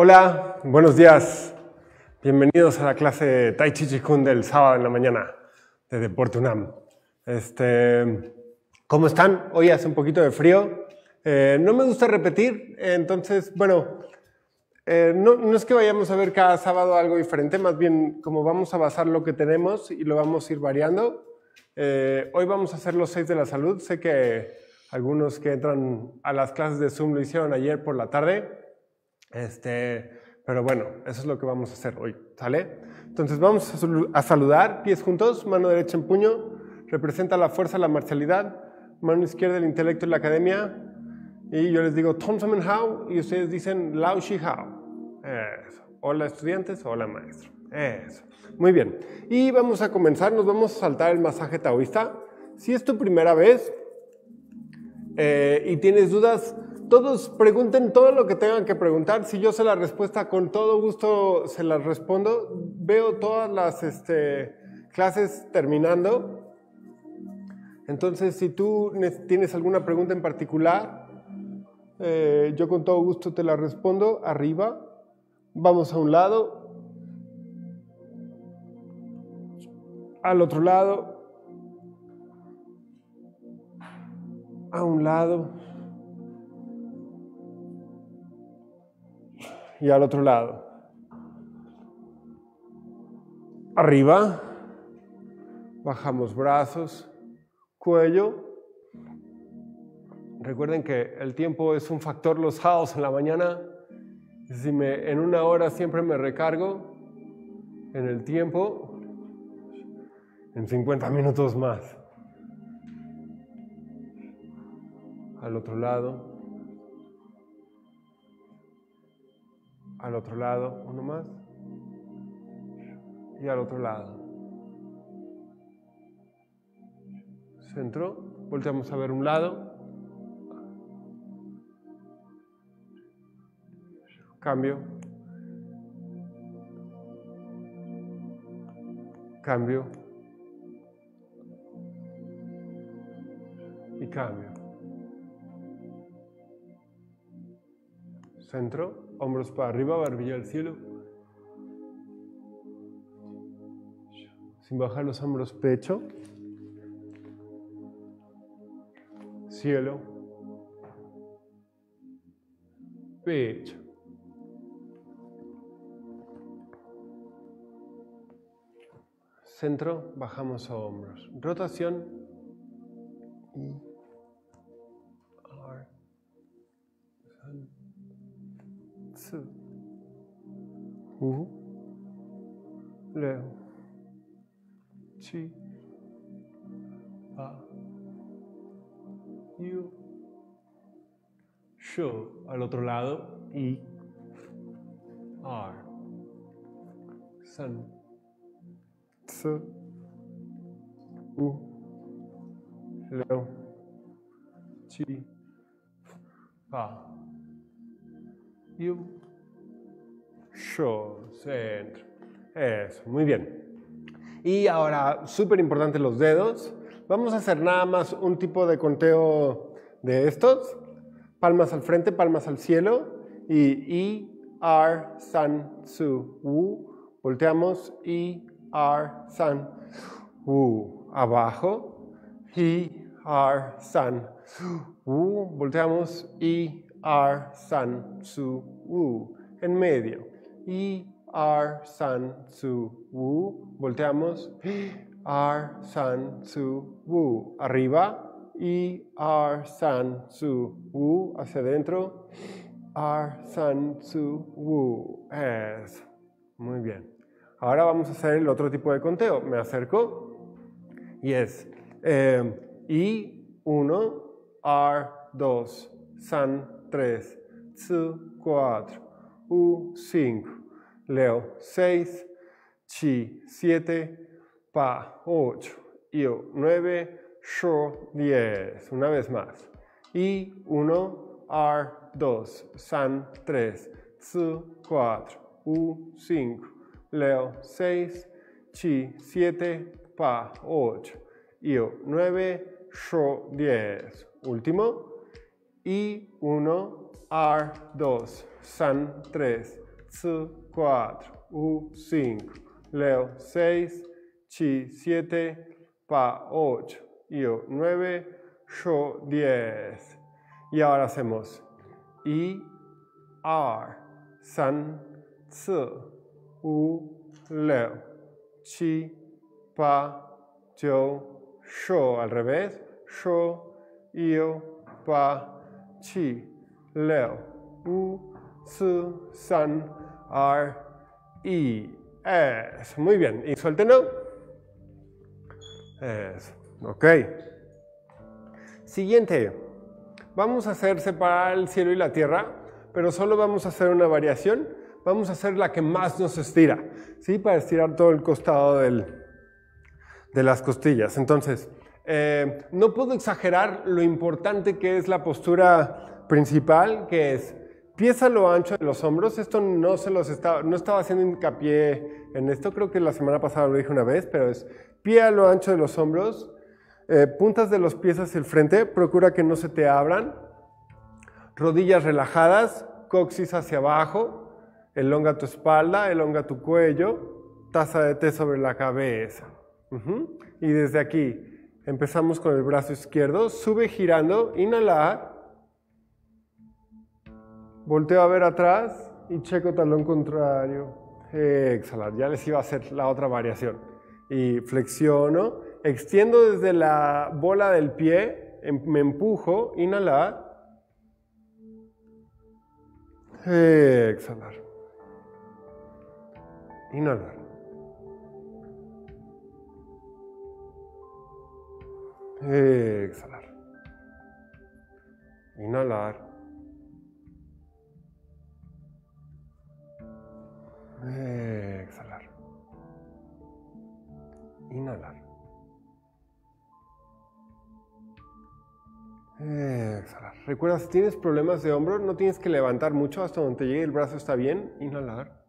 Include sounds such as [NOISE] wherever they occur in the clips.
Hola, buenos días. Bienvenidos a la clase de Tai Chi Chi del sábado en la mañana de Deporte UNAM. Este, ¿Cómo están? Hoy hace un poquito de frío. Eh, no me gusta repetir, entonces, bueno, eh, no, no, es que vayamos a ver cada sábado algo diferente, más bien como vamos a basar lo que tenemos y lo vamos a ir variando. Eh, hoy vamos a hacer los seis de la salud. Sé que algunos que entran a las clases de Zoom lo hicieron ayer por la tarde. Este, pero bueno, eso es lo que vamos a hacer hoy, ¿sale? Entonces vamos a saludar, pies juntos, mano derecha en puño, representa la fuerza, la marcialidad, mano izquierda el intelecto y la academia, y yo les digo Tom Summon How, y ustedes dicen Lao Shi How. Eso. Hola estudiantes, hola maestro. Eso. Muy bien. Y vamos a comenzar, nos vamos a saltar el masaje taoísta. Si es tu primera vez eh, y tienes dudas, todos pregunten todo lo que tengan que preguntar. Si yo sé la respuesta, con todo gusto se las respondo. Veo todas las este, clases terminando. Entonces, si tú tienes alguna pregunta en particular, eh, yo con todo gusto te la respondo. Arriba, vamos a un lado, al otro lado, a un lado. Y al otro lado. Arriba, bajamos brazos, cuello. Recuerden que el tiempo es un factor, los house en la mañana. Si me, en una hora siempre me recargo, en el tiempo, en 50 minutos más. Al otro lado. Al otro lado, uno más, y al otro lado. Centro, volteamos a ver un lado, cambio, cambio y cambio. Centro hombros para arriba, barbilla al cielo. Sin bajar los hombros, pecho. Cielo. Pecho. Centro, bajamos a hombros. Rotación. Y Su. Leo. Chi. Yu. Al otro lado. I. R. San. Su. U. Leo. Chi. Pa. Yu. Show, centro. Eso, muy bien. Y ahora, súper importante los dedos. Vamos a hacer nada más un tipo de conteo de estos. Palmas al frente, palmas al cielo. Y I, R, San, Su. Volteamos I, R, San. Abajo. I, R, San, Wu. Volteamos I, R, San, Su, Wu. En medio. I, R, San, Su, Wu. Volteamos. R, San, Su, Wu. Arriba. I, R, San, Su, Wu. Hacia adentro. R, San, Su, Wu. Eso. Muy bien. Ahora vamos a hacer el otro tipo de conteo. Me acerco. Y es eh, I, 1, R, 2, San, 3, Tsu, 4, U, 5. Leo 6, Chi 7, Pa 8, Io 9, Sho 10. Una vez más. I 1, R 2, San 3, Tsu 4, U 5, Leo 6, Chi 7, Pa 8, Io 9, Sho 10. Último. I 1, R 2, San 3, Tzu, 4. U, 5. Leo, 6. Chi, 7. Pa, 8. Io, 9. Sho, 10. Y ahora hacemos I, R, San, Tzu, U, Leo, Chi, Pa, Yo, Sho. Al revés. Sho, Io, Pa, Chi, Leo, U, Su, San, R, I. Eso. Muy bien. Y suéltenlo. Eso. Ok. Siguiente. Vamos a hacer separar el cielo y la tierra, pero solo vamos a hacer una variación. Vamos a hacer la que más nos estira, ¿sí? Para estirar todo el costado del, de las costillas. Entonces, eh, no puedo exagerar lo importante que es la postura principal, que es pies a lo ancho de los hombros. Esto no se los estaba, no estaba haciendo hincapié en esto, creo que la semana pasada lo dije una vez, pero es pie a lo ancho de los hombros, eh, puntas de los pies hacia el frente, procura que no se te abran, rodillas relajadas, coxis hacia abajo, elonga tu espalda, elonga tu cuello, taza de té sobre la cabeza. Y desde aquí empezamos con el brazo izquierdo, sube girando, inhalar, volteo a ver atrás y checo talón contrario, exhalar, ya les iba a hacer la otra variación. Y flexiono, extiendo desde la bola del pie, em, me empujo, inhalar, exhalar, inhalar. Exhalar. Inhalar. Exhalar. Inhalar. Exhalar. Recuerda, si tienes problemas de hombro, no tienes que levantar mucho hasta donde te llegue el brazo, está bien. Inhalar.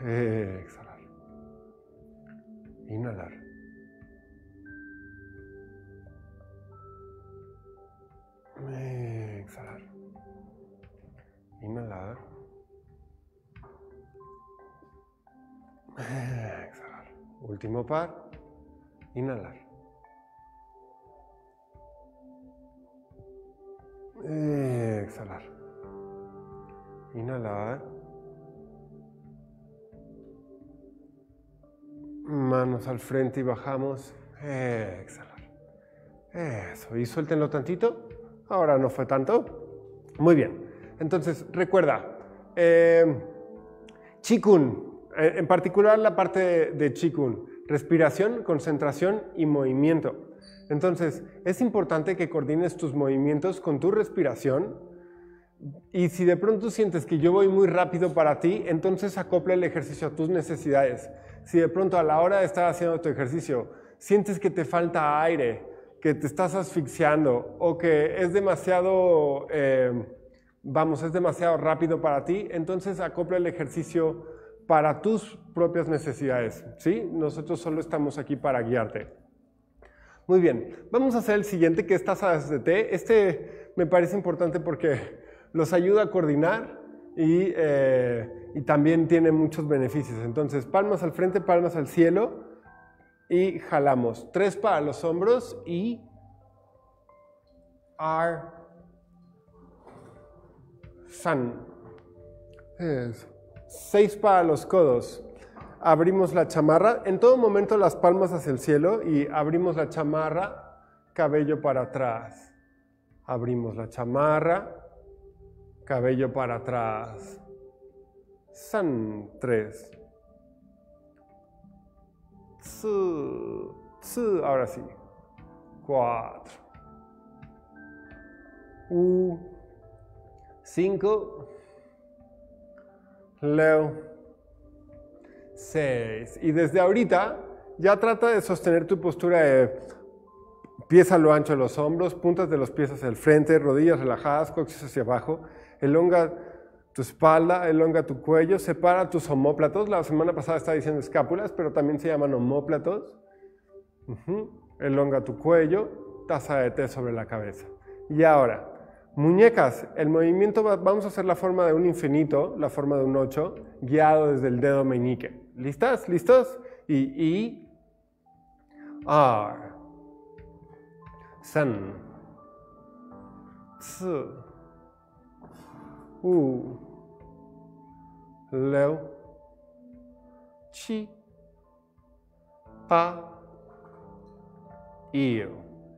Exhalar. Inhalar. Exhalar. Inhalar. Exhalar. Último par. Inhalar. Exhalar. Inhalar. Manos al frente y bajamos. Exhalar. Eso. Y suéltenlo tantito. Ahora no fue tanto. Muy bien. Entonces, recuerda. Eh, chikun. En particular la parte de chikun. Respiración, concentración y movimiento. Entonces, es importante que coordines tus movimientos con tu respiración. Y si de pronto sientes que yo voy muy rápido para ti, entonces acopla el ejercicio a tus necesidades. Si de pronto a la hora de estar haciendo tu ejercicio sientes que te falta aire, que te estás asfixiando o que es demasiado, eh, vamos, es demasiado rápido para ti, entonces acopla el ejercicio para tus propias necesidades. ¿sí? Nosotros solo estamos aquí para guiarte. Muy bien, vamos a hacer el siguiente que es tazas de té. Este me parece importante porque los ayuda a coordinar y, eh, y, también tiene muchos beneficios. Entonces, palmas al frente, palmas al cielo y jalamos. Tres para los hombros y R, San. Seis para los codos. Abrimos la chamarra. En todo momento las palmas hacia el cielo y abrimos la chamarra, cabello para atrás. Abrimos la chamarra, cabello para atrás. San tres. Tsu, tsu, ahora sí. Cuatro. U. Cinco. Leo. Seis. Y desde ahorita ya trata de sostener tu postura de pies a lo ancho de los hombros, puntas de los pies hacia el frente, rodillas relajadas, coxis hacia abajo. Elonga tu espalda, elonga tu cuello, separa tus homóplatos. La semana pasada estaba diciendo escápulas, pero también se llaman homóplatos. Elonga tu cuello, taza de té sobre la cabeza. Y ahora, Muñecas, el movimiento va- vamos a hacer la forma de un infinito, la forma de un 8, guiado desde el dedo meñique. ¿Listas? ¿Listos? Y I, R, San, Ts, U, Leu, Chi, Pa, I,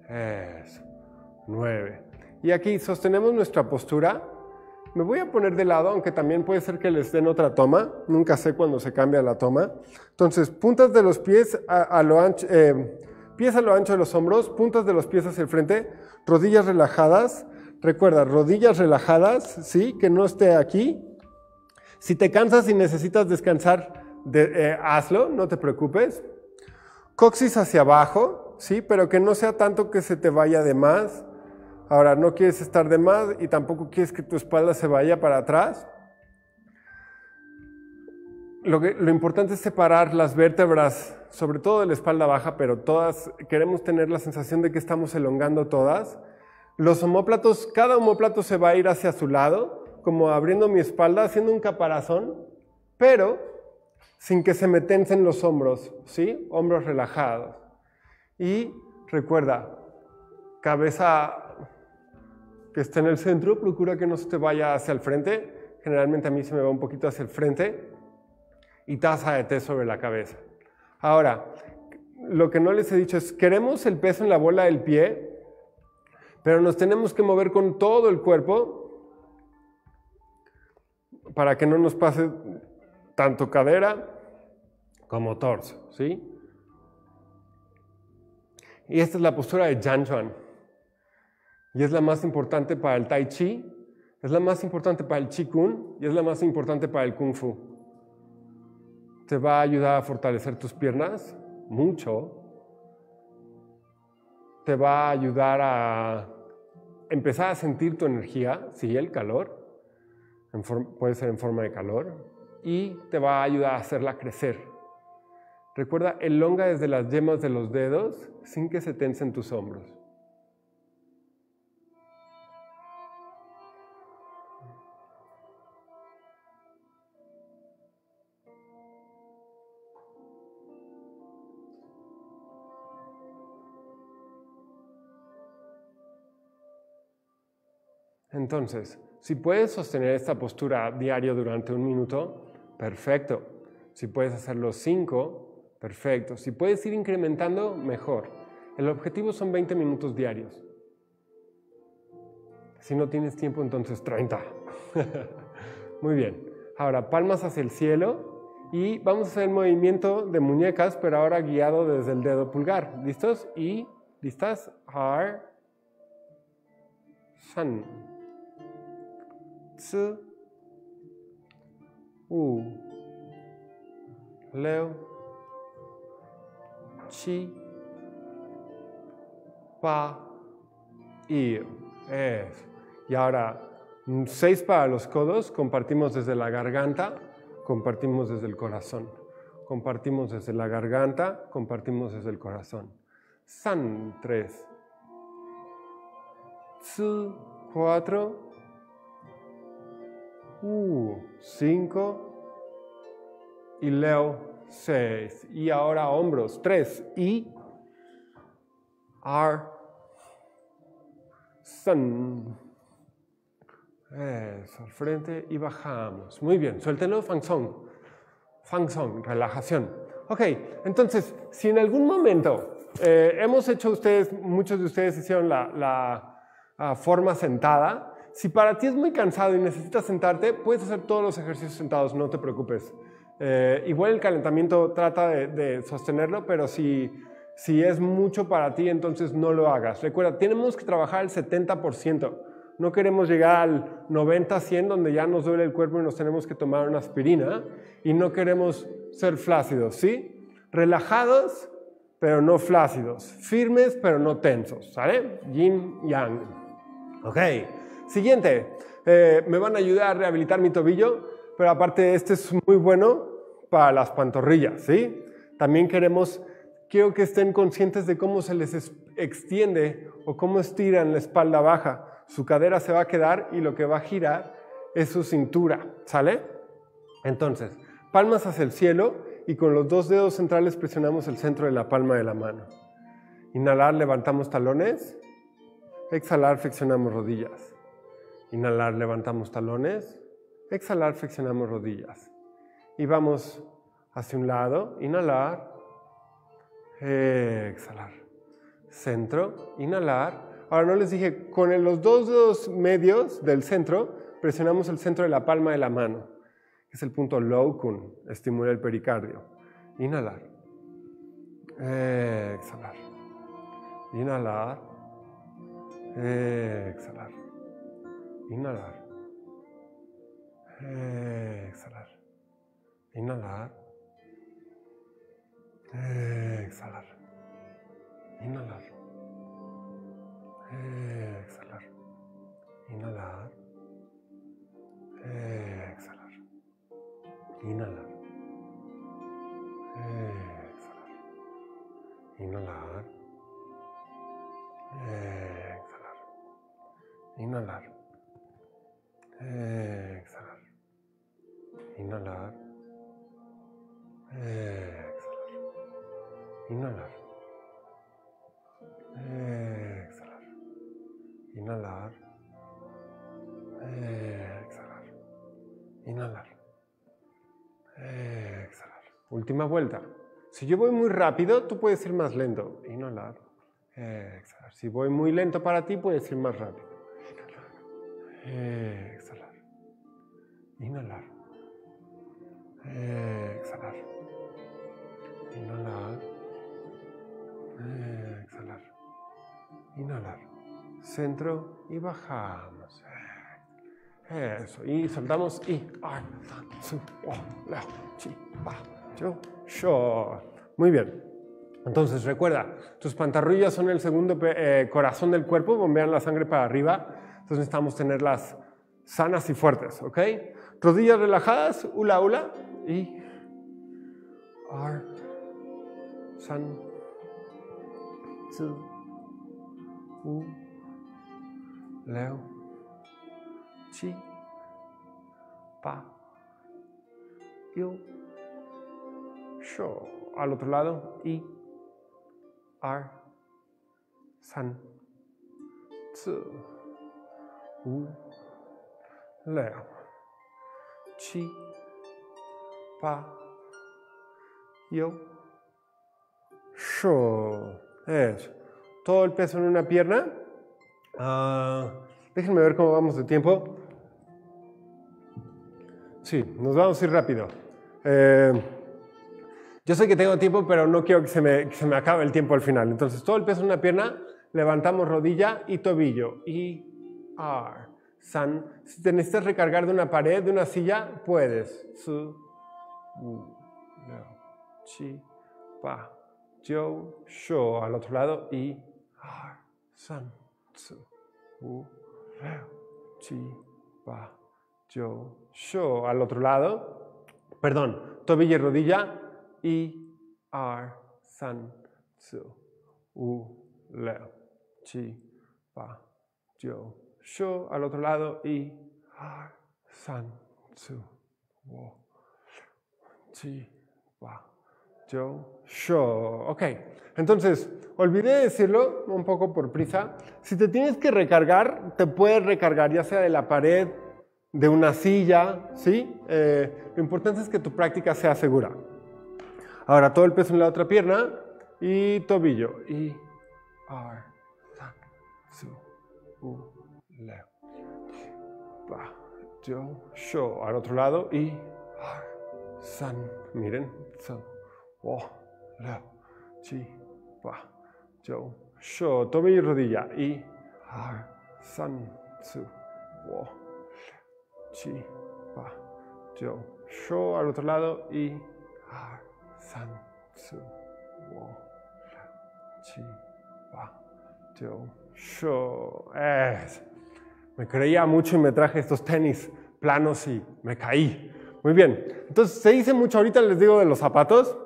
eso, 9. Y aquí sostenemos nuestra postura. Me voy a poner de lado, aunque también puede ser que les den otra toma. Nunca sé cuándo se cambia la toma. Entonces, puntas de los pies a lo ancho, eh, pies a lo ancho de los hombros, puntas de los pies hacia el frente, rodillas relajadas. Recuerda, rodillas relajadas, ¿sí? Que no esté aquí. Si te cansas y necesitas descansar, de- eh, hazlo, no te preocupes. Coxis hacia abajo, ¿sí? Pero que no sea tanto que se te vaya de más. Ahora, no quieres estar de más y tampoco quieres que tu espalda se vaya para atrás. Lo, lo importante es separar las vértebras, sobre todo de la espalda baja, pero todas, queremos tener la sensación de que estamos elongando todas. Los omóplatos, cada omóplato se va a ir hacia su lado, como abriendo mi espalda, haciendo un caparazón, pero sin que se me tensen los hombros, ¿sí? Hombros relajados. Y recuerda, cabeza que esté en el centro, procura que no se te vaya hacia el frente. Generalmente a mí se me va un poquito hacia el frente. Y taza de té sobre la cabeza. Ahora, lo que no les he dicho es, queremos el peso en la bola del pie, pero nos tenemos que mover con todo el cuerpo para que no nos pase tanto cadera como torso, ¿sí? Y esta es la postura de Jan Chuan. Y es la más importante para el Tai Chi, es la más importante para el Chi Kung y es la más importante para el Kung Fu. Te va a ayudar a fortalecer tus piernas mucho. Te va a ayudar a empezar a sentir tu energía, sí, el calor, puede ser en forma de calor, y te va a ayudar a hacerla crecer. Recuerda, elonga desde las yemas de los dedos sin que se tensen tus hombros. Entonces, si puedes sostener esta postura diario durante un minuto, perfecto. Si puedes hacerlo cinco, perfecto. Si puedes ir incrementando, mejor. El objetivo son 20 minutos diarios. Si no tienes tiempo, entonces 30. [LAUGHS] Muy bien. Ahora, palmas hacia el cielo y vamos a hacer el movimiento de muñecas, pero ahora guiado desde el dedo pulgar. ¿Listos? Y, ¿listas? Har, san. Tzu, U, Leo, Chi, Pa, I. Eso. Y ahora, mm, seis para los codos, compartimos desde la garganta, compartimos desde el corazón. Compartimos desde la garganta, compartimos desde el corazón. San, tres. Cuatro. U, 5 y Leo 6. Y ahora hombros 3 y R, Sun. Al frente y bajamos. Muy bien, suéltenlo, Fang Song. Fang Song, relajación. Ok, entonces, si en algún momento eh, hemos hecho ustedes, muchos de ustedes hicieron la, la ah, forma sentada, si para ti es muy cansado y necesitas sentarte, puedes hacer todos los ejercicios sentados, no te preocupes. Eh, igual el calentamiento trata de, de sostenerlo, pero si, si es mucho para ti, entonces no lo hagas. Recuerda, tenemos que trabajar el 70%. No queremos llegar al 90-100 donde ya nos duele el cuerpo y nos tenemos que tomar una aspirina. Y no queremos ser flácidos, ¿sí? Relajados, pero no flácidos. Firmes, pero no tensos, ¿sale? Yin, yang. Ok. Siguiente, eh, me van a ayudar a rehabilitar mi tobillo, pero aparte este es muy bueno para las pantorrillas, ¿sí? También queremos, quiero que estén conscientes de cómo se les es- extiende o cómo estiran la espalda baja. Su cadera se va a quedar y lo que va a girar es su cintura, ¿sale? Entonces, palmas hacia el cielo y con los dos dedos centrales presionamos el centro de la palma de la mano. Inhalar, levantamos talones. Exhalar, flexionamos rodillas. Inhalar, levantamos talones. Exhalar, flexionamos rodillas. Y vamos hacia un lado. Inhalar. Exhalar. Centro. Inhalar. Ahora no les dije, con los dos dedos medios del centro, presionamos el centro de la palma de la mano, que es el punto locum, estimula el pericardio. Inhalar. Exhalar. Inhalar. Exhalar. Inhalar. Exhalar. Inhalar. Exhalar. Inhalar. Exhalar. Inhalar. Exhalar. Inhalar. Exhalar. Inhalar. Exhalar. Inhalar. Exhalar. Inhalar. Exhalar. Inhalar. Exhalar. Inhalar. Exhalar. Inhalar. Exhalar. Última vuelta. Si yo voy muy rápido, tú puedes ir más lento. Inhalar. Exhalar. Si voy muy lento para ti, puedes ir más rápido. Inhalar. Exhalar. Inhalar. Exhalar. Inhalar. Exhalar. Inhalar. Centro y bajamos. Eso. Y soltamos y. Muy bien. Entonces recuerda, tus pantorrillas son el segundo eh, corazón del cuerpo, bombean la sangre para arriba. Entonces necesitamos tenerlas sanas y fuertes, ¿ok? Rodillas relajadas, hula hula y ar, san, tzu, u, leo, chi, pa, yo, sho. Al otro lado y ar, san, tzu, u, leo, chi, pa, yo, sho. Eso. Todo el peso en una pierna. Ah, déjenme ver cómo vamos de tiempo. Sí, nos vamos a ir rápido. Eh, yo sé que tengo tiempo, pero no quiero que se, me, que se me acabe el tiempo al final. Entonces, todo el peso en una pierna, levantamos rodilla y tobillo. Y, R, san. Si te necesitas recargar de una pared, de una silla, puedes. Su, u, leo, chi, pa, yo, sho. Al otro lado. Y, R, san, su, u, leo, chi, pa, yo, sho. Al otro lado. Perdón, tobillo y rodilla. Y, R, san, su, u, leo, chi, pa, yo, sho. Al otro lado. Y, R, san, su, wo, chi, pa, yo, sho. Ok, entonces, olvidé decirlo un poco por prisa. Si te tienes que recargar, te puedes recargar ya sea de la pared, de una silla, ¿sí? Eh, lo importante es que tu práctica sea segura. Ahora todo el peso en la otra pierna y tobillo. Y, R, san, su, u, leo, yo, sho. Al otro lado y, R, san, miren, san, wo, leo, chi, pa, yo, sho. Tobillo y rodilla. Y, R, san, su, wo, chi, pa, yo, sho. Al otro lado y, R, san, su, wo, chi, pa, yo, sho. Es. Me creía mucho y me traje estos tenis planos y me caí. Muy bien. Entonces, se dice mucho ahorita, les digo, de los zapatos.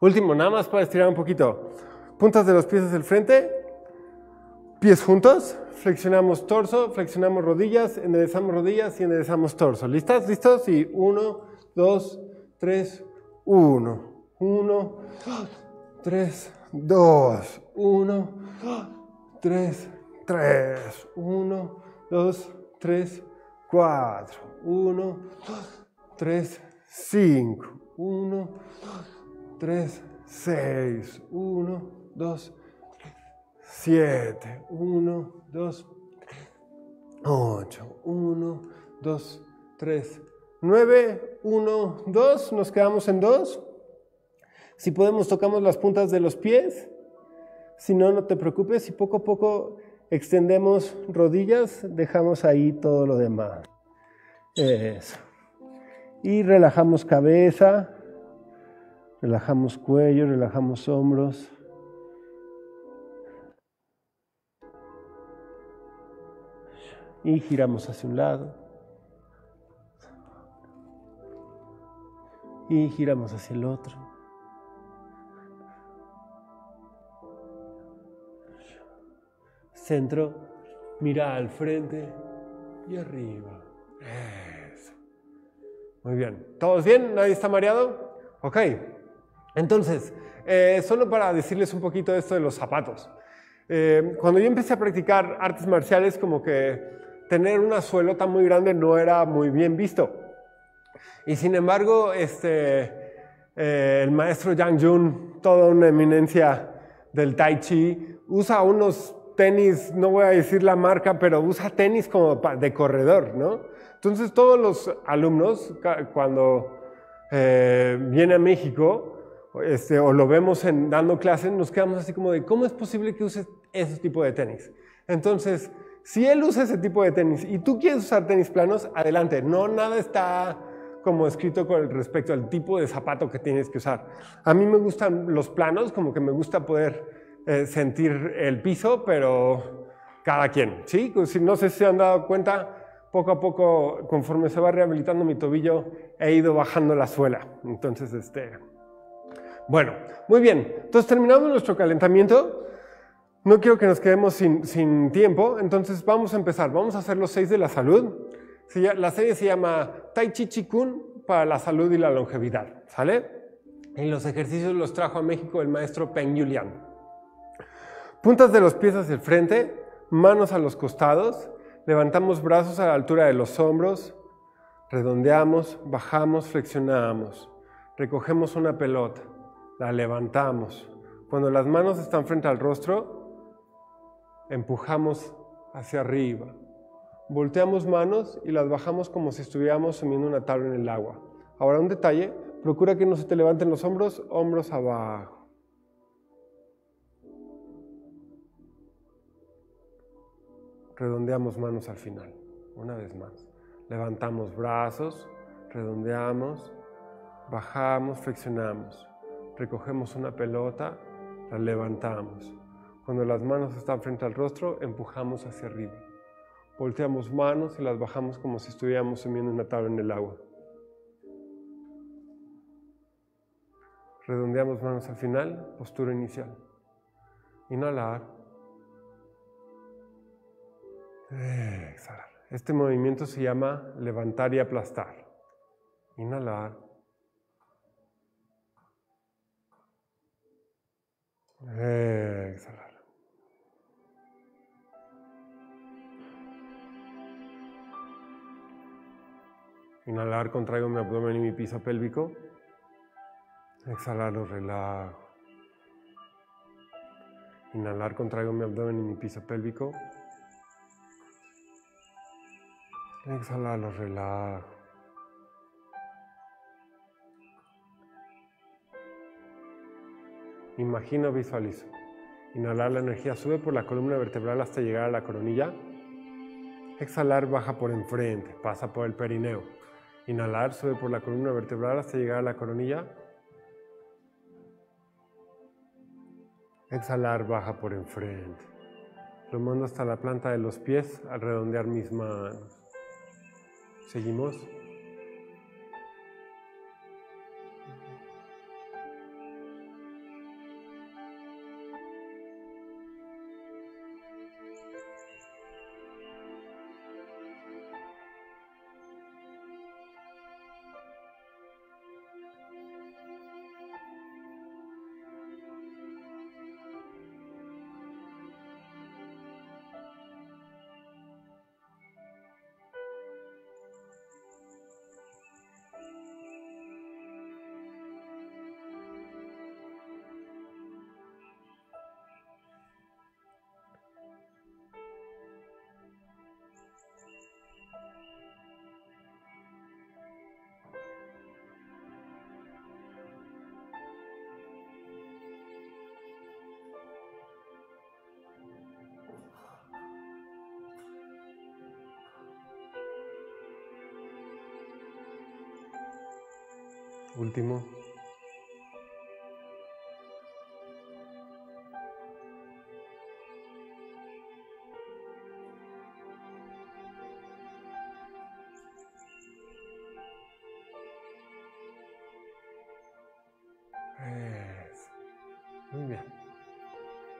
Último, nada más para estirar un poquito. Puntas de los pies hacia el frente. Pies juntos, flexionamos torso, flexionamos rodillas, enderezamos rodillas y enderezamos torso. ¿Listas? ¿Listos? Y uno, dos, tres, uno. Uno, tres, dos. Uno, tres, tres. Uno, dos, tres, cuatro. Uno, dos, tres, cinco. Uno, dos, tres, seis. Uno, dos, siete. Uno, dos, ocho. Uno, dos, tres, nueve. Uno, dos. Nos quedamos en dos. Si podemos, tocamos las puntas de los pies. Si no, no te preocupes. Y poco a poco extendemos rodillas, dejamos ahí todo lo demás. Eso. Y relajamos cabeza, relajamos cuello, relajamos hombros. Y giramos hacia un lado. Y giramos hacia el otro. Centro, mira al frente y arriba. Eso. Muy bien. ¿Todos bien? ¿Nadie está mareado? Ok. Entonces, eh, solo para decirles un poquito de esto de los zapatos. Eh, cuando yo empecé a practicar artes marciales, como que tener una suelota muy grande no era muy bien visto. Y sin embargo, este, eh, el maestro Yang Jun, toda una eminencia del Tai Chi, usa unos tenis, no voy a decir la marca, pero usa tenis como de corredor, ¿no? Entonces todos los alumnos, cuando eh, viene a México, este, o lo vemos en, dando clases, nos quedamos así como de, ¿cómo es posible que use ese tipo de tenis? Entonces, si él usa ese tipo de tenis y tú quieres usar tenis planos, adelante. No, nada está como escrito con respecto al tipo de zapato que tienes que usar. A mí me gustan los planos, como que me gusta poder eh, sentir el piso, pero cada quien, ¿sí? Si no sé si se han dado cuenta, poco a poco, conforme se va rehabilitando mi tobillo, he ido bajando la suela. Entonces, este... Bueno, muy bien. Entonces terminamos nuestro calentamiento. No quiero que nos quedemos sin, sin tiempo, entonces vamos a empezar. Vamos a hacer los seis de la salud. La serie se llama Tai Chi Chi Kun para la salud y la longevidad, ¿sale? Y los ejercicios los trajo a México el maestro Peng Yulian. Puntas de los pies hacia el frente, manos a los costados, levantamos brazos a la altura de los hombros, redondeamos, bajamos, flexionamos, recogemos una pelota, la levantamos. Cuando las manos están frente al rostro, empujamos hacia arriba. Volteamos manos y las bajamos como si estuviéramos sumiendo una tabla en el agua. Ahora un detalle, procura que no se te levanten los hombros, hombros abajo. Redondeamos manos al final. Una vez más. Levantamos brazos, redondeamos, bajamos, flexionamos. Recogemos una pelota, la levantamos. Cuando las manos están frente al rostro, empujamos hacia arriba. Volteamos manos y las bajamos como si estuviéramos sumiendo una tabla en el agua. Redondeamos manos al final, postura inicial. Inhalar. Exhalar. Este movimiento se llama levantar y aplastar. Inhalar. Exhalar. Inhalar, contraigo mi abdomen y mi piso pélvico. Exhalar, lo relajo. Inhalar, contraigo mi abdomen y mi piso pélvico. Exhalar, los relajo. Imagino, visualizo. Inhalar, la energía sube por la columna vertebral hasta llegar a la coronilla. Exhalar, baja por enfrente, pasa por el perineo. Inhalar, sube por la columna vertebral hasta llegar a la coronilla. Exhalar, baja por enfrente. Lo mando hasta la planta de los pies al redondear mis manos. Seguimos. Último. Eso. Muy bien.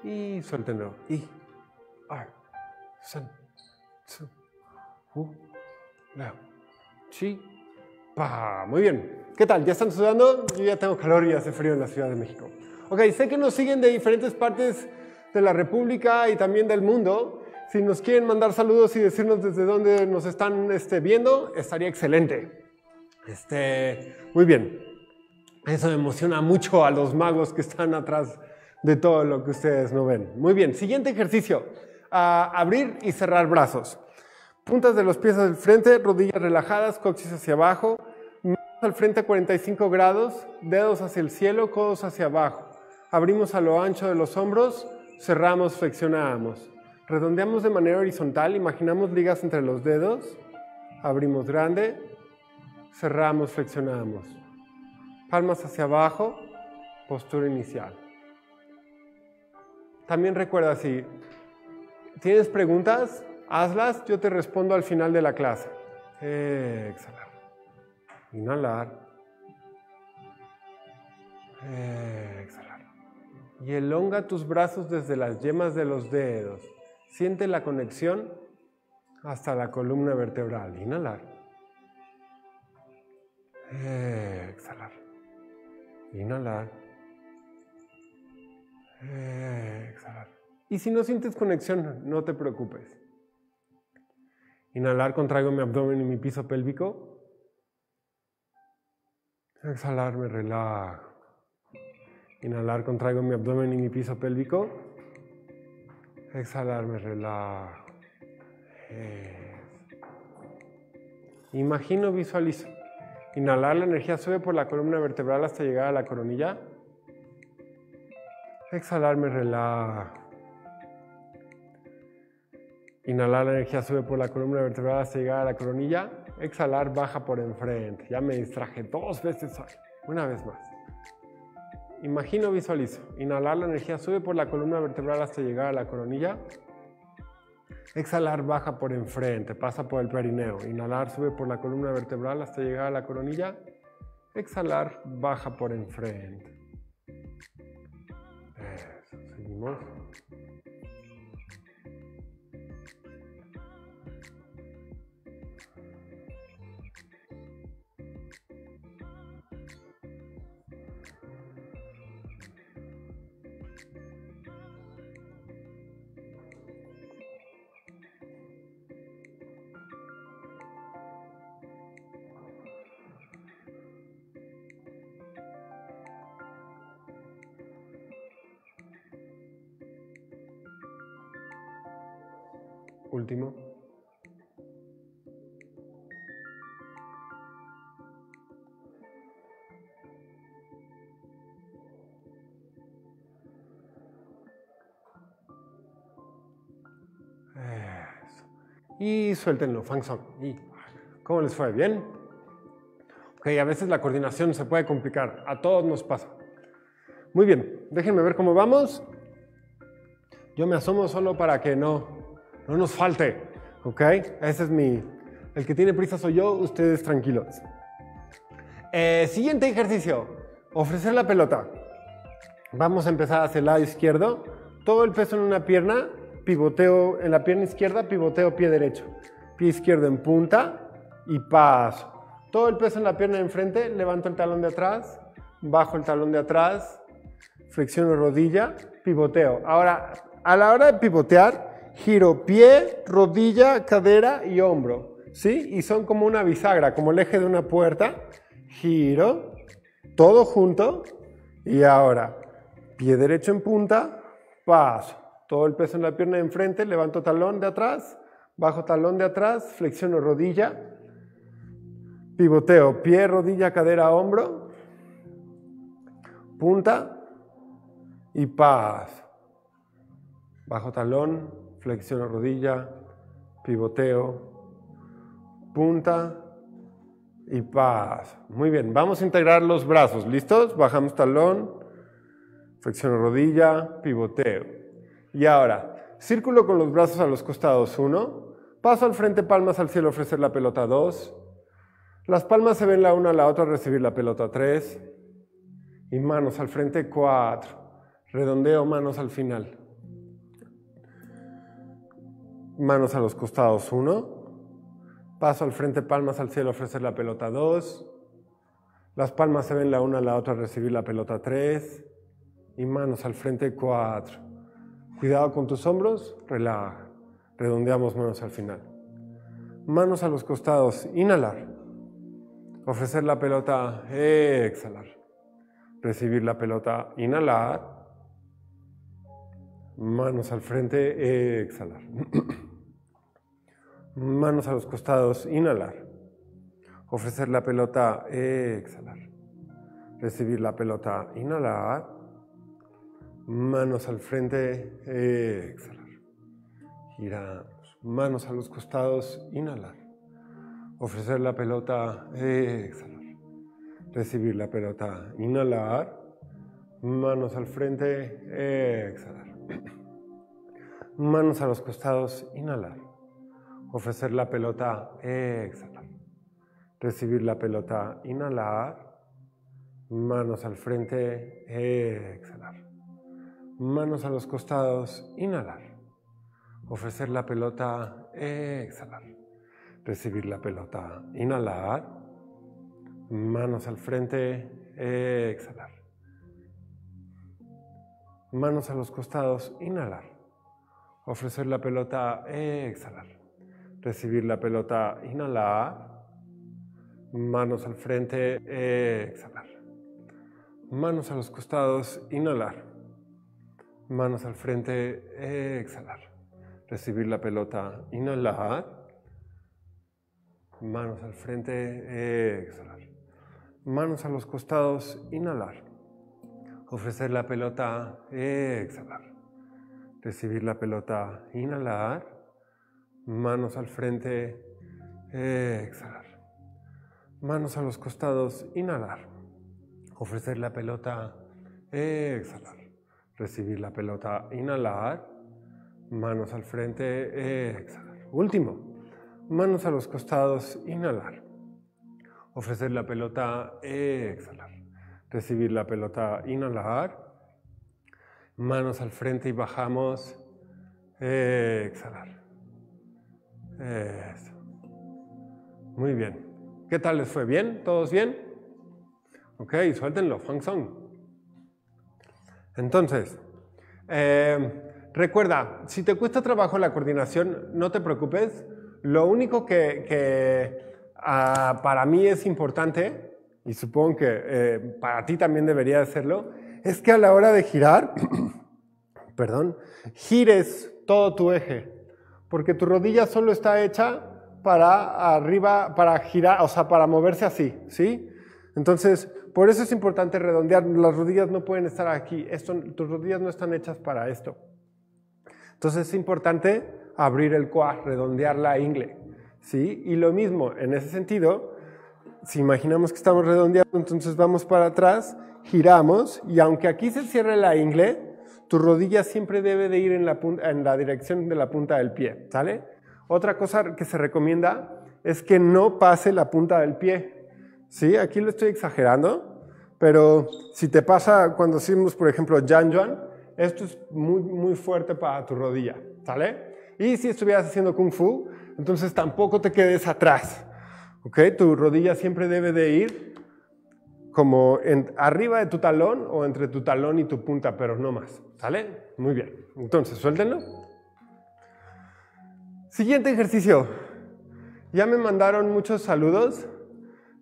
Y suéltenlo. Y. Ar. San. Su. U. La. Chi. Pa. Muy bien. ¿Qué tal? ¿Ya están sudando? Yo ya tengo calor y hace frío en la Ciudad de México. Ok, sé que nos siguen de diferentes partes de la República y también del mundo. Si nos quieren mandar saludos y decirnos desde dónde nos están este, viendo, estaría excelente. Este, muy bien. Eso emociona mucho a los magos que están atrás de todo lo que ustedes no ven. Muy bien, siguiente ejercicio. Abrir y cerrar brazos. Puntas de los pies al frente, rodillas relajadas, coxis hacia abajo, al frente a 45 grados, dedos hacia el cielo, codos hacia abajo. Abrimos a lo ancho de los hombros, cerramos, flexionamos. Redondeamos de manera horizontal, imaginamos ligas entre los dedos, abrimos grande, cerramos, flexionamos. Palmas hacia abajo, postura inicial. También recuerda si tienes preguntas, hazlas, yo te respondo al final de la clase. Inhalar. Exhalar. Y elonga tus brazos desde las yemas de los dedos. Siente la conexión hasta la columna vertebral. Inhalar. Exhalar. Inhalar. Exhalar. Y si no sientes conexión, no te preocupes. Inhalar, contraigo mi abdomen y mi piso pélvico. Exhalar, me relajo. Inhalar, contraigo mi abdomen y mi piso pélvico. Exhalar, me relajo. Imagino, visualizo. Inhalar, la energía sube por la columna vertebral hasta llegar a la coronilla. Exhalar, me relajo. Inhalar, la energía sube por la columna vertebral hasta llegar a la coronilla. Exhalar, baja por enfrente. Ya me distraje dos veces hoy. Una vez más. Imagino, visualizo. Inhalar, la energía sube por la columna vertebral hasta llegar a la coronilla. Exhalar, baja por enfrente, pasa por el perineo. Inhalar, sube por la columna vertebral hasta llegar a la coronilla. Exhalar, baja por enfrente. Eso, seguimos. Último. Y suéltenlo, Fang Song. ¿Y cómo les fue? ¿Bien? Ok, a veces la coordinación se puede complicar. A todos nos pasa. Muy bien, déjenme ver cómo vamos. Yo me asomo solo para que no, no nos falte. ¿Ok? Ese es mi... El que tiene prisa soy yo, ustedes tranquilos. Eh, siguiente ejercicio. Ofrecer la pelota. Vamos a empezar hacia el lado izquierdo. Todo el peso en una pierna. Pivoteo en la pierna izquierda, pivoteo pie derecho. Pie izquierdo en punta y paso. Todo el peso en la pierna de enfrente, levanto el talón de atrás, bajo el talón de atrás, flexiono rodilla, pivoteo. Ahora, a la hora de pivotear, giro pie, rodilla, cadera y hombro. ¿Sí? Y son como una bisagra, como el eje de una puerta. Giro, todo junto. Y ahora, pie derecho en punta, paso. Todo el peso en la pierna de enfrente, levanto talón de atrás, bajo talón de atrás, flexiono rodilla, pivoteo, pie, rodilla, cadera, hombro, punta y paso. Bajo talón, flexiono rodilla, pivoteo, punta y paz. Muy bien, vamos a integrar los brazos. ¿Listos? Bajamos talón, flexiono rodilla, pivoteo. Y ahora, círculo con los brazos a los costados. Uno, paso al frente, palmas al cielo, ofrecer la pelota. Dos, las palmas se ven la una a la otra, recibir la pelota. Tres, y manos al frente. Cuatro, redondeo, manos al final. Manos a los costados. Uno, Paso al frente, palmas al cielo, ofrecer la pelota 2. Las palmas se ven la una a la otra, recibir la pelota 3. Y manos al frente 4. Cuidado con tus hombros, relaja. Redondeamos manos al final. Manos a los costados, inhalar. Ofrecer la pelota, exhalar. Recibir la pelota, inhalar. Manos al frente, exhalar. [CLEARS THROAT] Manos a los costados, inhalar. Ofrecer la pelota, exhalar. Recibir la pelota, inhalar. Manos al frente, exhalar. Giramos. Manos a los costados, inhalar. Ofrecer la pelota, exhalar. Recibir la pelota, inhalar. Manos al frente, exhalar. [CLEARS THROAT] Manos a los costados, inhalar ofrecer la pelota, exhalar. Recibir la pelota, inhalar. Manos al frente, exhalar. Manos a los costados, inhalar. Ofrecer la pelota, exhalar. Recibir la pelota, inhalar. Manos al frente, exhalar. Manos a los costados, inhalar. Ofrecer la pelota, exhalar recibir la pelota, inhalar, manos al frente, exhalar, manos a los costados, inhalar, manos al frente, exhalar, recibir la pelota, inhalar, manos al frente, exhalar, manos a los costados, inhalar, ofrecer la pelota, exhalar, recibir la pelota, inhalar, Manos al frente, exhalar. Manos a los costados, inhalar. Ofrecer la pelota, exhalar. Recibir la pelota, inhalar. Manos al frente, exhalar. Último. Manos a los costados, inhalar. Ofrecer la pelota, exhalar. Recibir la pelota, inhalar. Manos al frente y bajamos, exhalar. Eso. Muy bien. ¿Qué tal les fue? ¿Bien? ¿Todos bien? Ok, suéltenlo, Fang Song. Entonces, eh, recuerda, si te cuesta trabajo la coordinación, no te preocupes. Lo único que, ah, para mí es importante, y supongo que eh, para ti también debería hacerlo, es que a la hora de girar, [CLEARS THROAT] perdón, gires todo tu eje porque tu rodilla solo está hecha para arriba, para girar, o sea, para moverse así, ¿sí? Entonces, por eso es importante redondear. Las rodillas no pueden estar aquí. Esto, tus rodillas no están hechas para esto. Entonces es importante abrir el quad, redondear la ingle, ¿sí? Y lo mismo, en ese sentido, si imaginamos que estamos redondeando, entonces vamos para atrás, giramos, y aunque aquí se cierre la ingle, tu rodilla siempre debe de ir en la, en la dirección de la punta del pie, ¿sale? Otra cosa que se recomienda es que no pase la punta del pie. ¿Sí? Aquí lo estoy exagerando, pero si te pasa cuando hacemos, por ejemplo, Jan Juan, esto es muy, muy fuerte para tu rodilla, ¿sale? Y si estuvieras haciendo Kung Fu, entonces tampoco te quedes atrás, ¿ok? Tu rodilla siempre debe de ir como arriba de tu talón o entre tu talón y tu punta, pero no más. ¿Sale? Muy bien. Entonces, suéltenlo. Siguiente ejercicio. Ya me mandaron muchos saludos.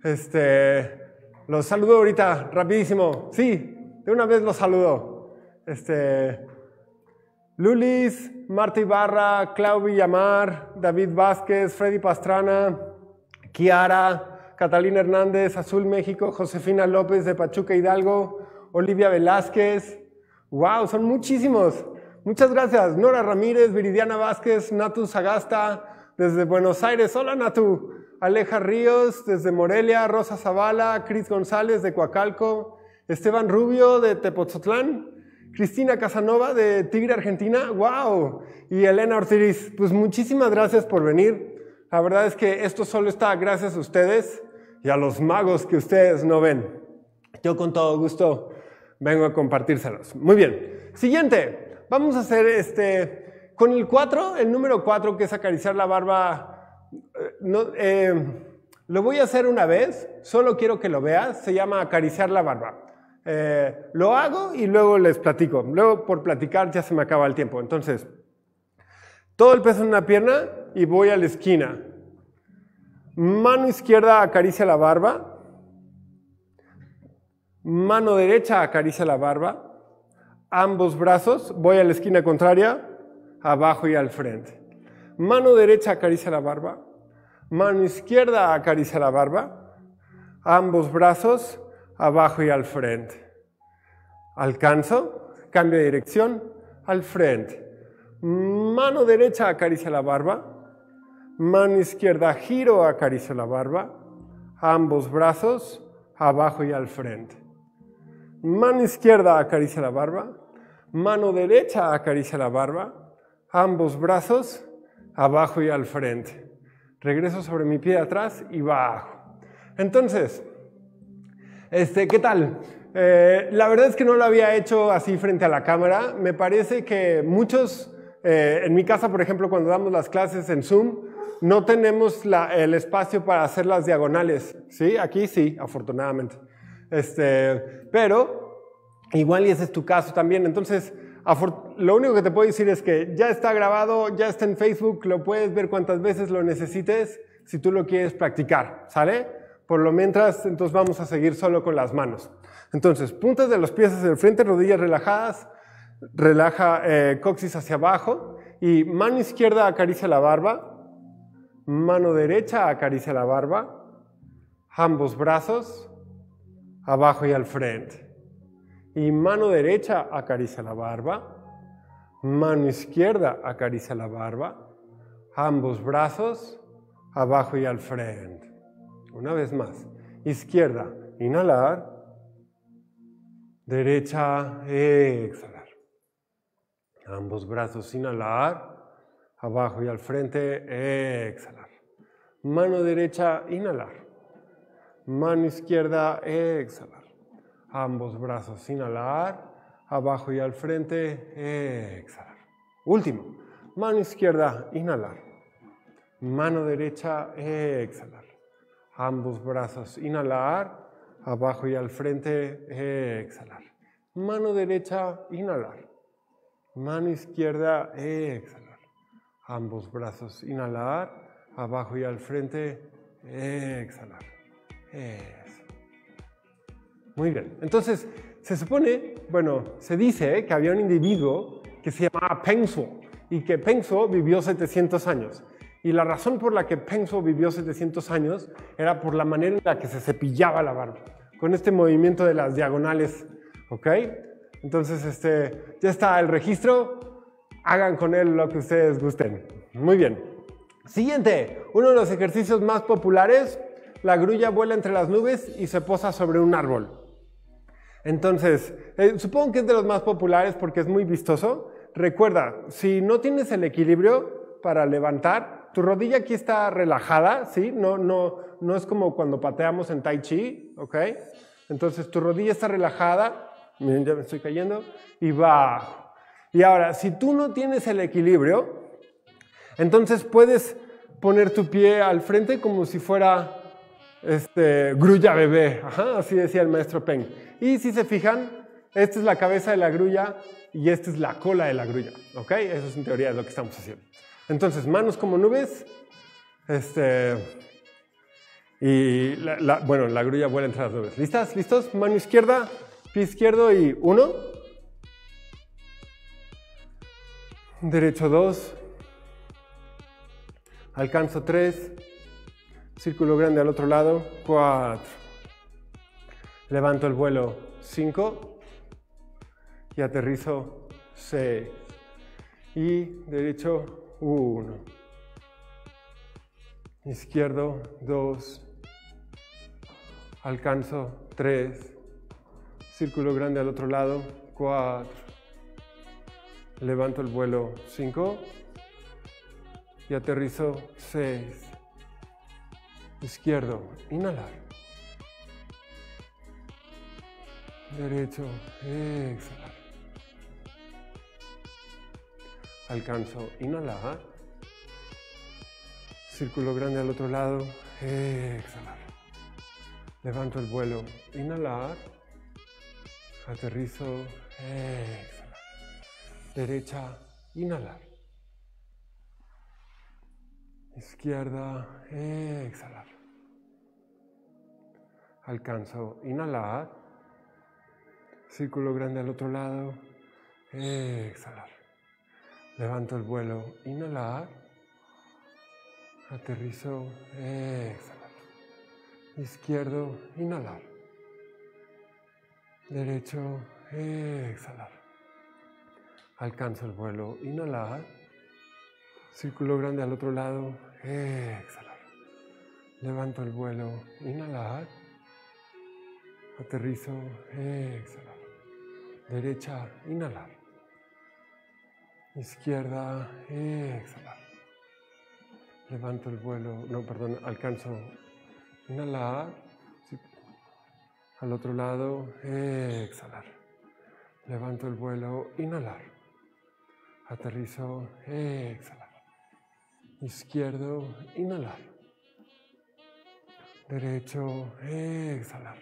Este, los saludo ahorita, rapidísimo. Sí, de una vez los saludo. Este, Lulis, Marta Ibarra, Clau Villamar, David Vázquez, Freddy Pastrana, Kiara, Catalina Hernández, Azul México, Josefina López de Pachuca Hidalgo, Olivia Velázquez. ¡Wow! Son muchísimos. Muchas gracias. Nora Ramírez, Viridiana Vázquez, Natu Sagasta, desde Buenos Aires. Hola Natu. Aleja Ríos desde Morelia, Rosa Zavala, Cris González de Coacalco, Esteban Rubio de Tepoztlán, Cristina Casanova de Tigre Argentina, wow, y Elena Ortiz, pues muchísimas gracias por venir. La verdad es que esto solo está gracias a ustedes y a los magos que ustedes no ven. Yo con todo gusto vengo a compartírselos. Muy bien, siguiente, vamos a hacer este, con el 4, el número 4 que es acariciar la barba. eh, eh, lo voy a hacer una vez, solo quiero que lo veas, se llama acariciar la barba. Eh, lo hago y luego les platico. Luego por platicar ya se me acaba el tiempo. Entonces, todo el peso en una pierna y voy a la esquina. Mano izquierda acaricia la barba. Mano derecha acaricia la barba. Ambos brazos, voy a la esquina contraria, abajo y al frente. Mano derecha acaricia la barba. Mano izquierda acaricia la barba. Ambos brazos, abajo y al frente. Alcanzo, cambio de dirección, al frente. Mano derecha acaricia la barba. Mano izquierda giro, acaricio la barba. Ambos brazos, abajo y al frente. Mano izquierda acaricia la barba. Mano derecha acaricia la barba. Ambos brazos, abajo y al frente. Regreso sobre mi pie atrás y bajo. Entonces, este, ¿qué tal? Eh, la verdad es que no lo había hecho así frente a la cámara. Me parece que muchos, eh, en mi casa, por ejemplo, cuando damos las clases en Zoom, no tenemos el espacio para hacer las diagonales. ¿Sí? Aquí sí, afortunadamente. Este, pero igual y ese es tu caso también. Entonces, lo único que te puedo decir es que ya está grabado, ya está en Facebook, lo puedes ver cuantas veces lo necesites si tú lo quieres practicar. ¿Sale? Por lo mientras, entonces vamos a seguir solo con las manos. Entonces, puntas de los pies hacia el frente, rodillas relajadas, relaja eh, coxis hacia abajo y mano izquierda acaricia la barba, mano derecha acaricia la barba, ambos brazos abajo y al frente. Y mano derecha acaricia la barba, mano izquierda acaricia la barba, ambos brazos abajo y al frente. Una vez más, izquierda, inhalar, derecha, exhalar. Ambos brazos, inhalar, abajo y al frente, exhalar. Mano derecha, inhalar. Mano izquierda, exhalar. Ambos brazos, inhalar, abajo y al frente, exhalar. Último, mano izquierda, inhalar. Mano derecha, exhalar. Ambos brazos, inhalar, abajo y al frente, exhalar. Mano derecha, inhalar. Mano izquierda, exhalar. Ambos brazos, inhalar, abajo y al frente, exhalar. Eso. Muy bien. Entonces, se supone, bueno, se dice que había un individuo que se llamaba Pengso y que Pengso vivió 700 años. Y la razón por la que Pengso vivió 700 años era por la manera en la que se cepillaba la barba, con este movimiento de las diagonales, ¿ok? Entonces, este, ya está el registro, hagan con él lo que ustedes gusten. Muy bien. Siguiente, uno de los ejercicios más populares, la grulla vuela entre las nubes y se posa sobre un árbol. Entonces, eh, supongo que es de los más populares porque es muy vistoso. Recuerda, si no tienes el equilibrio para levantar, tu rodilla aquí está relajada, ¿sí? No, no, no es como cuando pateamos en Tai Chi, ¿ok? Entonces tu rodilla está relajada, miren, ya me estoy cayendo, y bajo. Y ahora, si tú no tienes el equilibrio, entonces puedes poner tu pie al frente como si fuera este, grulla bebé, Ajá, así decía el maestro Peng. Y si se fijan, esta es la cabeza de la grulla y esta es la cola de la grulla, ¿ok? Eso es en teoría lo que estamos haciendo. Entonces, manos como nubes, este, y bueno, la grulla vuela entre las nubes. ¿Listas? ¿Listos? Mano izquierda, pie izquierdo y uno. Derecho dos. Alcanzo tres. Círculo grande al otro lado, cuatro. Levanto el vuelo, cinco. Y aterrizo, seis. Y derecho, uno. izquierdo, 2, alcanzo, 3, círculo grande al otro lado, 4, levanto el vuelo, 5, y aterrizo, 6, izquierdo, inhalar, derecho, exhalar, alcanzo, inhalar, círculo grande al otro lado, exhalar, levanto el vuelo, inhalar, aterrizo, exhalar, derecha, inhalar, izquierda, exhalar, alcanzo, inhalar, círculo grande al otro lado, exhalar, levanto el vuelo, inhalar, aterrizo, exhalar, izquierdo, inhalar, derecho, exhalar, alcanzo el vuelo, inhalar, círculo grande al otro lado, exhalar, levanto el vuelo, inhalar, aterrizo, exhalar, derecha, inhalar, izquierda, exhalar, levanto el vuelo, no, perdón, alcanzo, inhalar, al otro lado, exhalar, levanto el vuelo, inhalar, aterrizo, exhalar, izquierdo, inhalar, derecho, exhalar,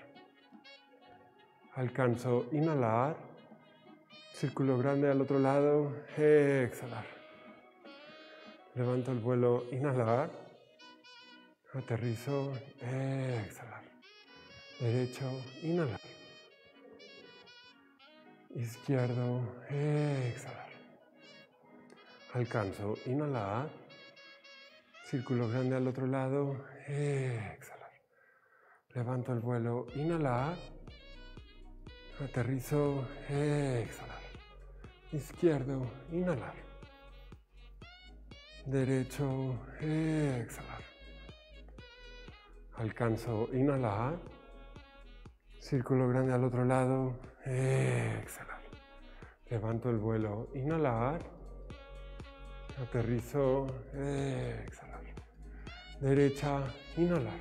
alcanzo, inhalar, círculo grande al otro lado, exhalar, levanto el vuelo, inhalar, aterrizo, exhalar, derecho, inhalar, izquierdo, exhalar, alcanzo, inhalar, círculo grande al otro lado, exhalar, levanto el vuelo, inhalar, aterrizo, exhalar, izquierdo, inhalar, derecho, exhalar, alcanzo, inhalar, círculo grande al otro lado, exhalar, levanto el vuelo, inhalar, aterrizo, exhalar, derecha, inhalar,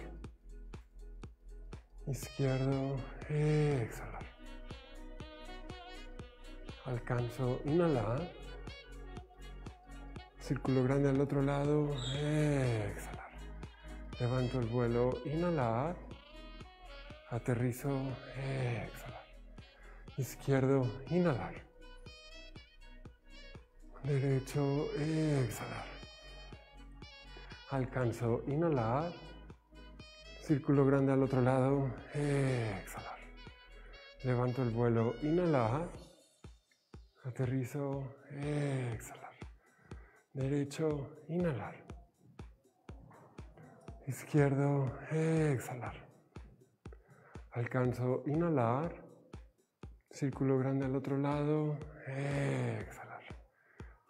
izquierdo, exhalar, alcanzo, inhalar, círculo grande al otro lado, exhalar, levanto el vuelo, inhalar, aterrizo, exhalar, izquierdo, inhalar, derecho, exhalar, alcanzo, inhalar, círculo grande al otro lado, exhalar, levanto el vuelo, inhalar, aterrizo, exhalar, derecho, inhalar, izquierdo, exhalar, alcanzo, inhalar, círculo grande al otro lado, exhalar,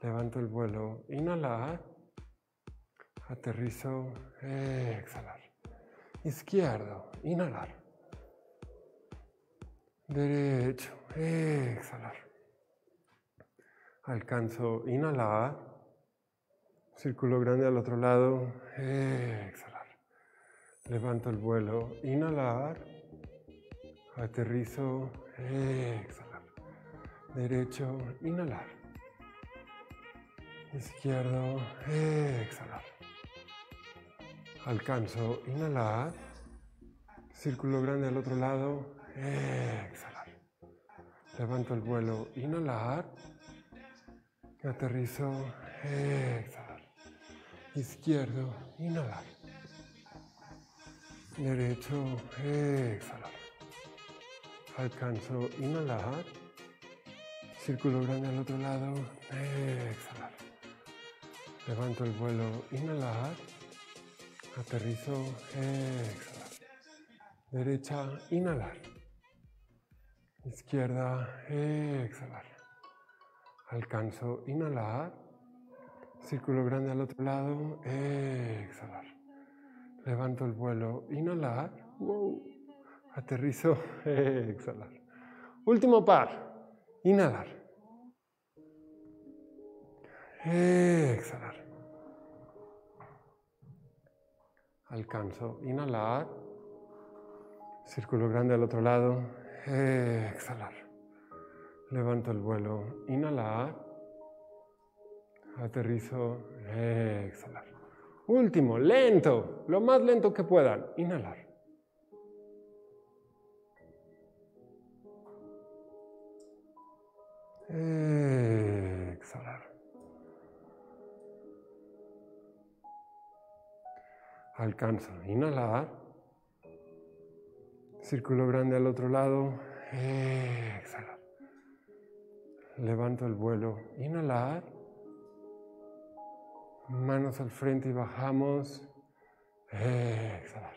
levanto el vuelo, inhalar, aterrizo, exhalar, izquierdo, inhalar, derecho, exhalar, alcanzo, inhalar, círculo grande al otro lado, exhalar, levanto el vuelo, inhalar, aterrizo, exhalar, derecho, inhalar, izquierdo, exhalar, alcanzo, inhalar, círculo grande al otro lado, exhalar, levanto el vuelo, inhalar, aterrizo, exhalar, izquierdo, inhalar, derecho, exhalar, alcanzo, inhalar, círculo grande al otro lado, exhalar, levanto el vuelo, inhalar, aterrizo, exhalar, derecha, inhalar, izquierda, exhalar, alcanzo, inhalar, círculo grande al otro lado, exhalar, Levanto el vuelo. Inhalar. Wow. Aterrizo. [LAUGHS] Exhalar. Último par. Inhalar. Exhalar. Alcanzo. Inhalar. Círculo grande al otro lado. Exhalar. Levanto el vuelo. Inhalar. Aterrizo. Exhalar. Último, lento, lo más lento que puedan. Inhalar. Exhalar. Alcanzo. Inhalar. Círculo grande al otro lado. Exhalar. Levanto el vuelo. Inhalar. Manos al frente y bajamos. Exhalar.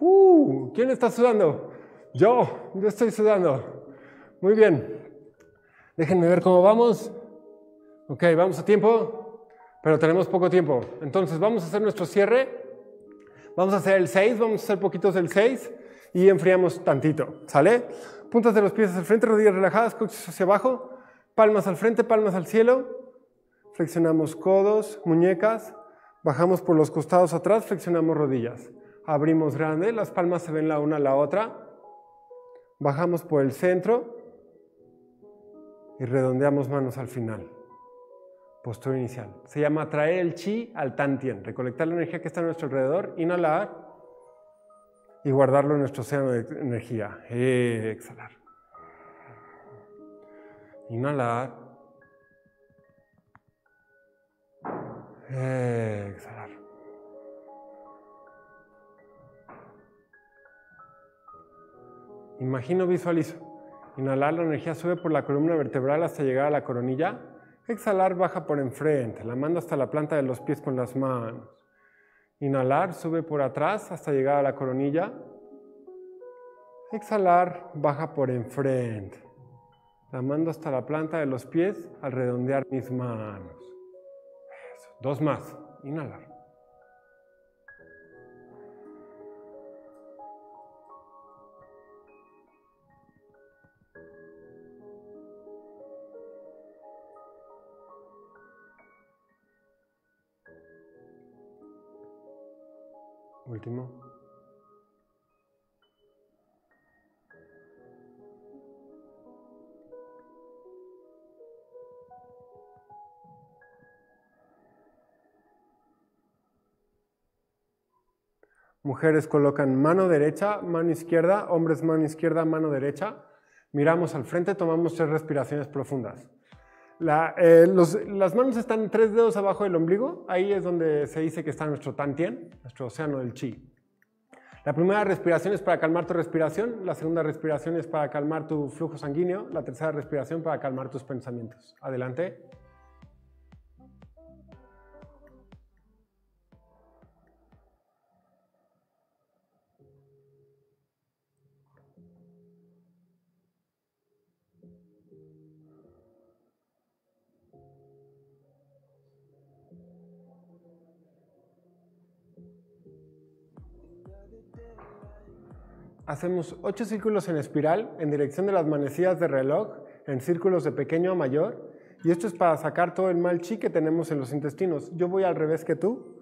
Uh, ¿Quién está sudando? Yo, yo estoy sudando. Muy bien. Déjenme ver cómo vamos. Ok, vamos a tiempo, pero tenemos poco tiempo. Entonces vamos a hacer nuestro cierre. Vamos a hacer el 6, vamos a hacer poquitos del 6 y enfriamos tantito, ¿sale? Puntas de los pies hacia el frente, rodillas relajadas, coxis hacia abajo, palmas al frente, palmas al cielo. Flexionamos codos, muñecas, bajamos por los costados atrás, flexionamos rodillas. Abrimos grande, las palmas se ven la una a la otra. Bajamos por el centro y redondeamos manos al final postura inicial. Se llama traer el chi al tantien, recolectar la energía que está a nuestro alrededor, inhalar y guardarlo en nuestro océano de energía. Exhalar. Inhalar. Exhalar. Imagino, visualizo. Inhalar, la energía sube por la columna vertebral hasta llegar a la coronilla Exhalar, baja por enfrente, la mando hasta la planta de los pies con las manos. Inhalar, sube por atrás hasta llegar a la coronilla. Exhalar, baja por enfrente. La mando hasta la planta de los pies al redondear mis manos. Dos más. Inhalar. Último. Mujeres colocan mano derecha, mano izquierda, hombres mano izquierda, mano derecha. Miramos al frente, tomamos tres respiraciones profundas. Eh, las manos están tres dedos abajo del ombligo, ahí es donde se dice que está nuestro tantien, nuestro océano del chi. La primera respiración es para calmar tu respiración, la segunda respiración es para calmar tu flujo sanguíneo, la tercera respiración para calmar tus pensamientos. Adelante. Hacemos ocho círculos en espiral en dirección de las manecillas de reloj, en círculos de pequeño a mayor. Y esto es para sacar todo el mal chi que tenemos en los intestinos. Yo voy al revés que tú.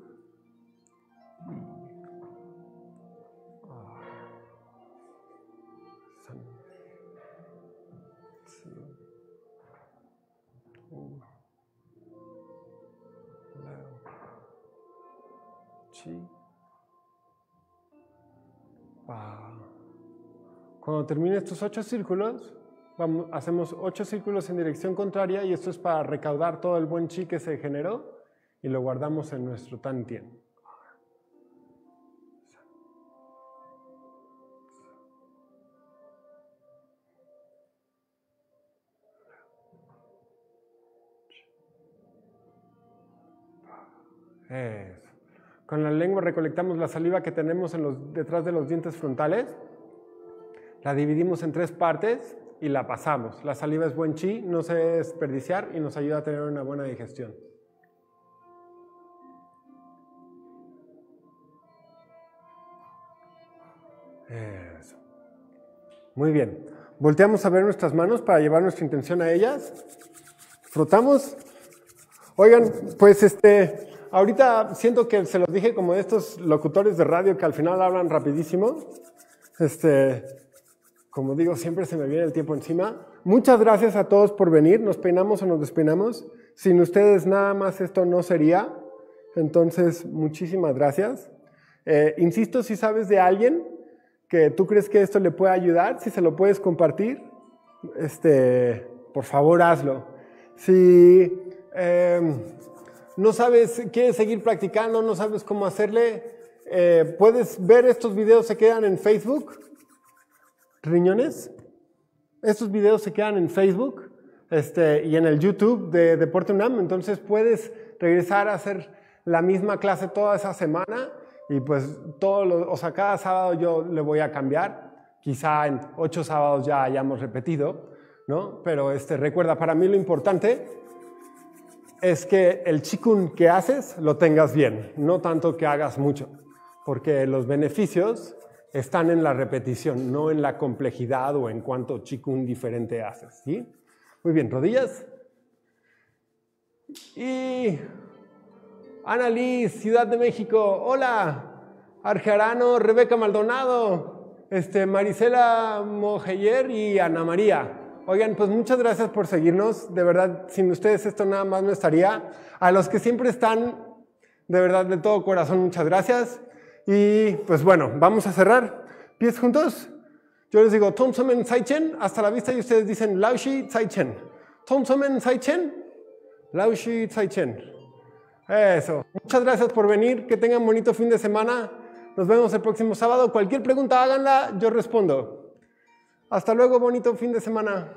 Cuando termine estos ocho círculos, hacemos ocho círculos en dirección contraria y esto es para recaudar todo el buen chi que se generó y lo guardamos en nuestro tantien. Con la lengua recolectamos la saliva que tenemos en los, detrás de los dientes frontales la dividimos en tres partes y la pasamos. La saliva es buen chi, no se debe desperdiciar y nos ayuda a tener una buena digestión. Eso. Muy bien. Volteamos a ver nuestras manos para llevar nuestra intención a ellas. Frotamos. Oigan, pues este, ahorita siento que se los dije como estos locutores de radio que al final hablan rapidísimo. Este, como digo, siempre se me viene el tiempo encima. Muchas gracias a todos por venir. Nos peinamos o nos despeinamos. Sin ustedes nada más esto no sería. Entonces, muchísimas gracias. Eh, insisto, si sabes de alguien que tú crees que esto le puede ayudar, si se lo puedes compartir, este, por favor hazlo. Si em, no sabes, quieres seguir practicando, no sabes cómo hacerle, eh, puedes ver estos videos, se quedan en Facebook. Riñones. Estos videos se quedan en Facebook este, y en el YouTube de Deporte UNAM, entonces puedes regresar a hacer la misma clase toda esa semana y pues todo lo, o sea, cada sábado yo le voy a cambiar, quizá en ocho sábados ya hayamos repetido, ¿no? Pero este, recuerda, para mí lo importante es que el chikun que haces lo tengas bien, no tanto que hagas mucho, porque los beneficios están en la repetición, no en la complejidad o en cuánto chikun diferente haces, ¿sí? Muy bien, rodillas. Y Ana Liz, Ciudad de México, hola. Arjarano, Rebeca Maldonado, este, Marisela Mojeller y Ana María. Oigan, pues muchas gracias por seguirnos. De verdad, sin ustedes esto nada más no estaría. A los que siempre están, de verdad, de todo corazón, muchas gracias. Y pues bueno, vamos a cerrar. Pies juntos. Yo les digo, Tomsomen Saichen, hasta la vista y ustedes dicen Laushi Saichen. Tomsomen Saichen, Laushi Saichen. Eso. Muchas gracias por venir. Que tengan bonito fin de semana. Nos vemos el próximo sábado. Cualquier pregunta háganla, yo respondo. Hasta luego, bonito fin de semana.